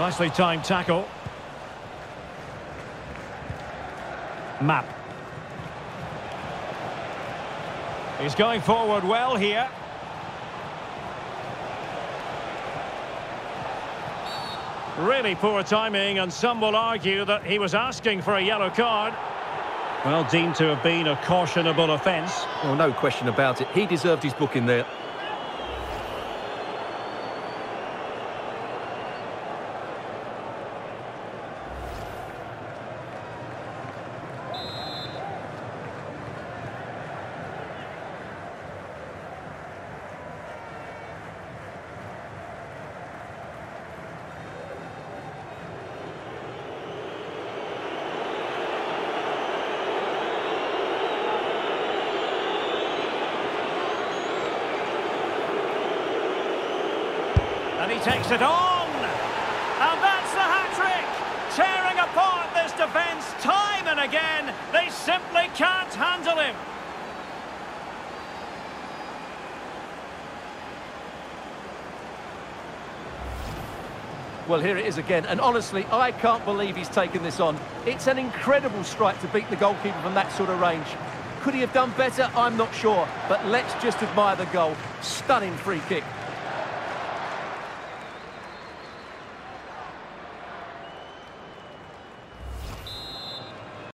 Nicely timed tackle. Map. He's going forward well here. Really poor timing, and some will argue that he was asking for a yellow card. Well, deemed to have been a cautionable offence. Well, no question about it. He deserved his booking there. And he takes it on! And that's the hat-trick! Tearing apart this defence time and again. They simply can't handle him. Well, here it is again, and honestly, I can't believe he's taken this on. It's an incredible strike to beat the goalkeeper from that sort of range. Could he have done better? I'm not sure, but let's just admire the goal. Stunning free kick.